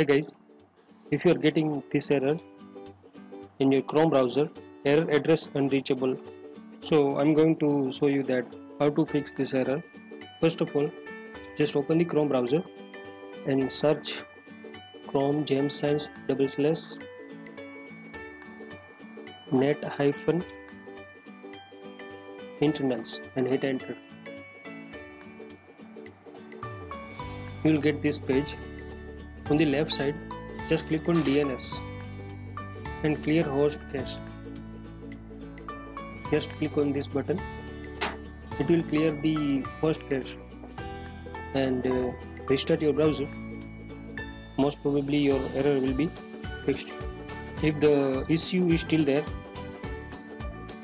hey guys if you are getting this error in your chrome browser error address unreachable. So i'm going to show you that how to fix this error. First of all just open the chrome browser and search chrome james science double slash net hyphen internals and hit enter. You will get this page on the left side just click on DNS and clear host cache just click on this button. It will clear the host cache and uh, restart your browser. Most probably your error will be fixed. If the issue is still there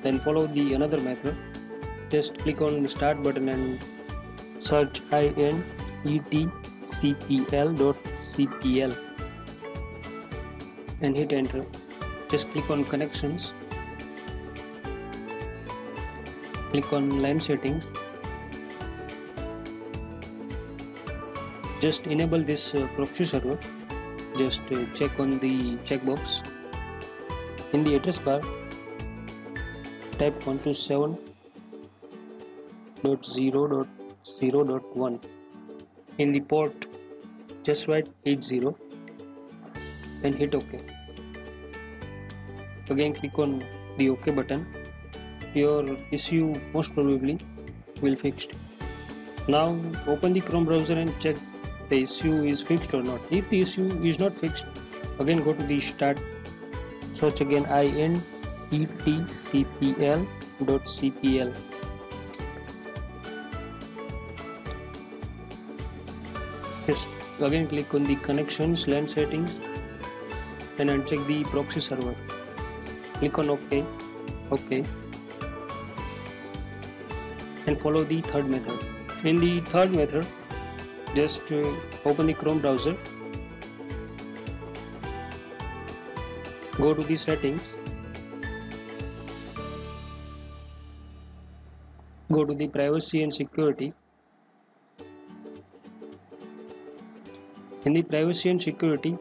then follow the another method. Just click on start button and search inetcpl.cpl and hit enter. Just click on connections. Click on LAN settings. Just enable this uh, proxy server. Just uh, check on the checkbox. In the address bar type 127.0.0.1 in the port just write 80 and hit ok again click on the ok button. Your issue most probably will fixed. Now open the chrome browser and check the issue is fixed or not. If the issue is not fixed again go to the start search again inetcpl.cpl Again click on the connections LAN settings and uncheck the proxy server. Click on OK, OK, and follow the third method. In the third method, just uh, open the Chrome browser, go to the settings, go to the privacy and security in the privacy and security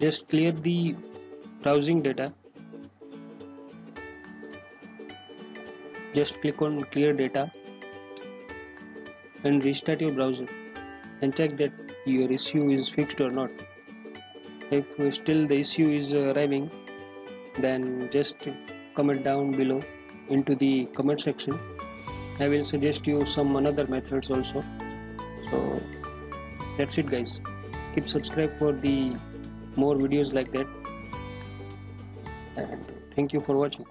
just clear the browsing data. Just click on clear data and restart your browser and check that your issue is fixed or not. If still the issue is arriving then just comment down below into the comment section. I will suggest you some another methods also. So that's it guys keep subscribe for the more videos like that. And thank you for watching